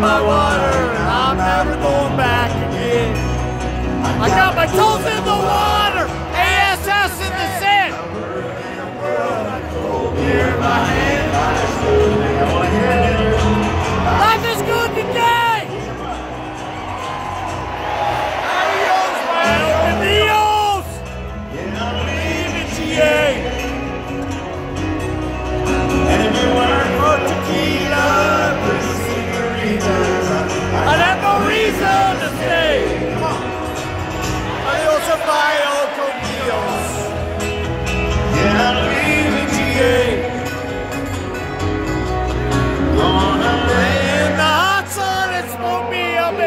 My water, and I'm never going back again. I got my toes in the water, ASS in the sand.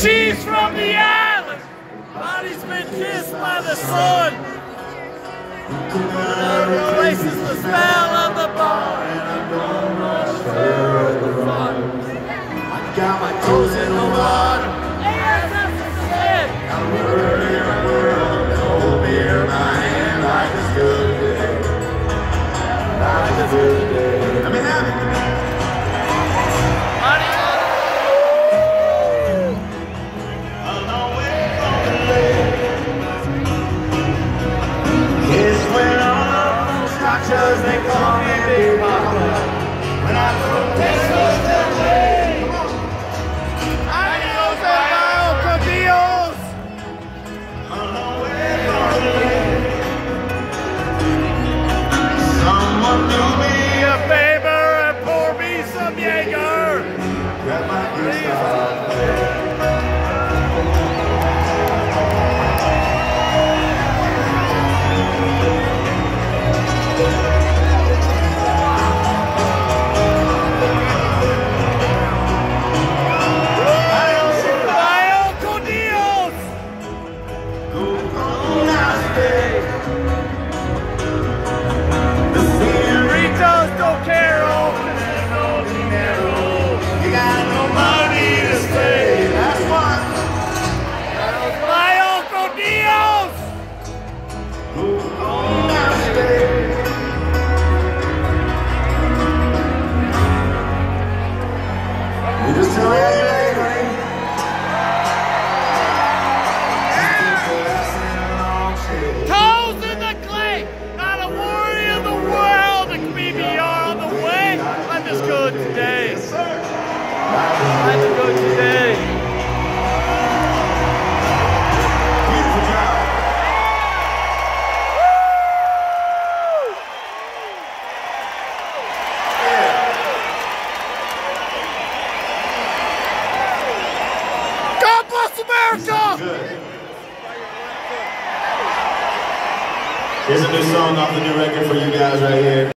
She's from the island. Body's been kissed by the sun. Replaces the smell of the bar. and I'm almost through the fun. I got my toes in the water. ASS is dead. Cold they call me Big Papa. When I throw just tell America. Here's a new song off the new record for you guys right here.